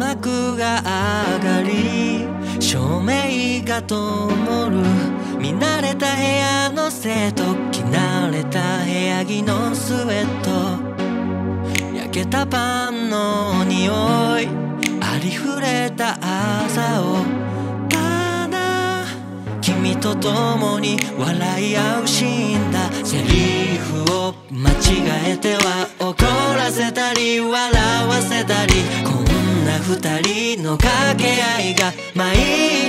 幕が上がり照明が灯る見慣れた部屋の生徒着慣れた部屋着のスウェット焼けたパンの匂いありふれた朝をただ君と共に笑い合うシーンだ。セリフを間違えては怒らせたり笑わせたり二人の掛け合いが毎日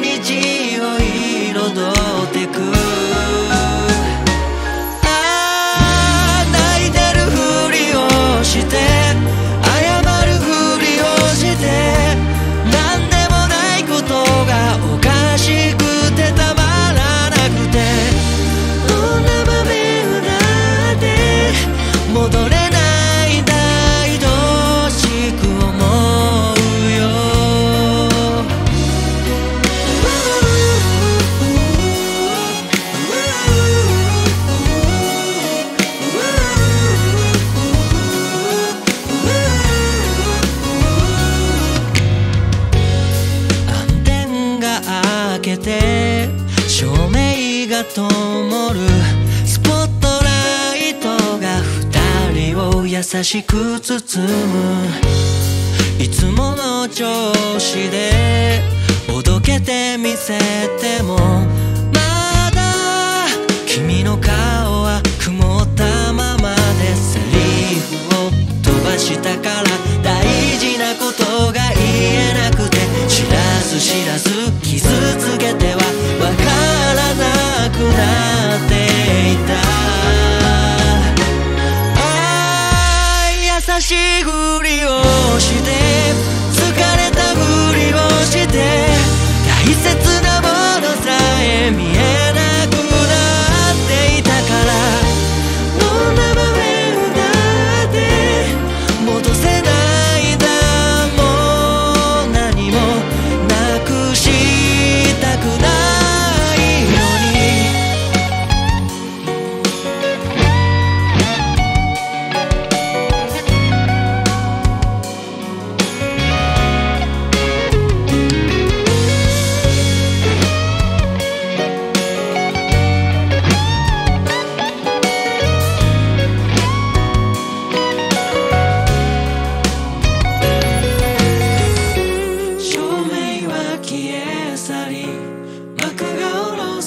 が灯る。スポットライトが二人を優しく包む。いつもの調子でおどけてみせても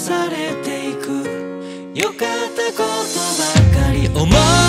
されていく。良かったことばかり。思